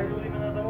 Are you leaving another one?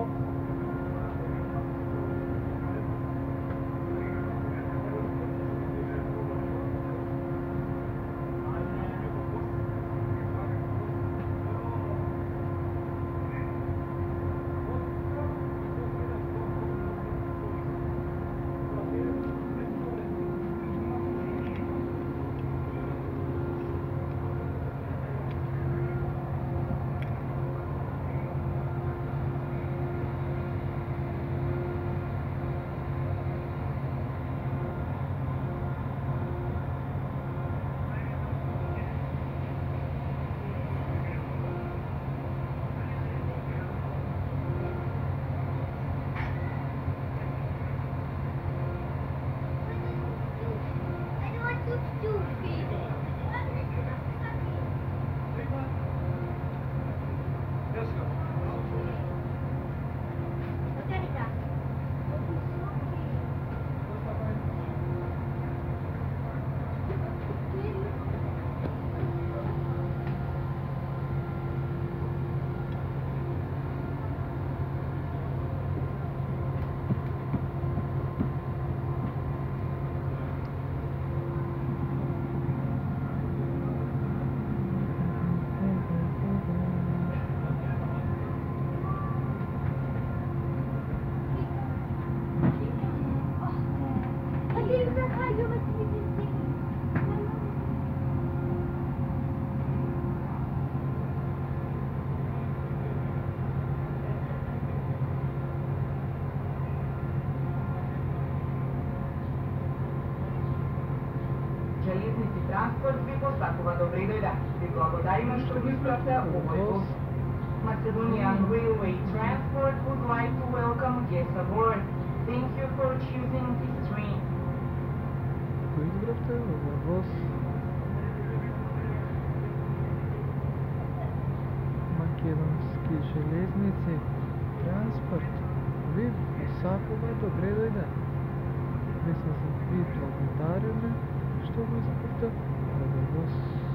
Железници транспорт ви посакува добре дојде. Ви благодариме што го испратите овој воз. Macedonian Railway Transport would like to welcome guests aboard. Thank you for choosing this train. Кој овој воз? Македонски железници, транспорт, ви посакува добре дојде. Ми се ви благодариме más corta. Nos vemos.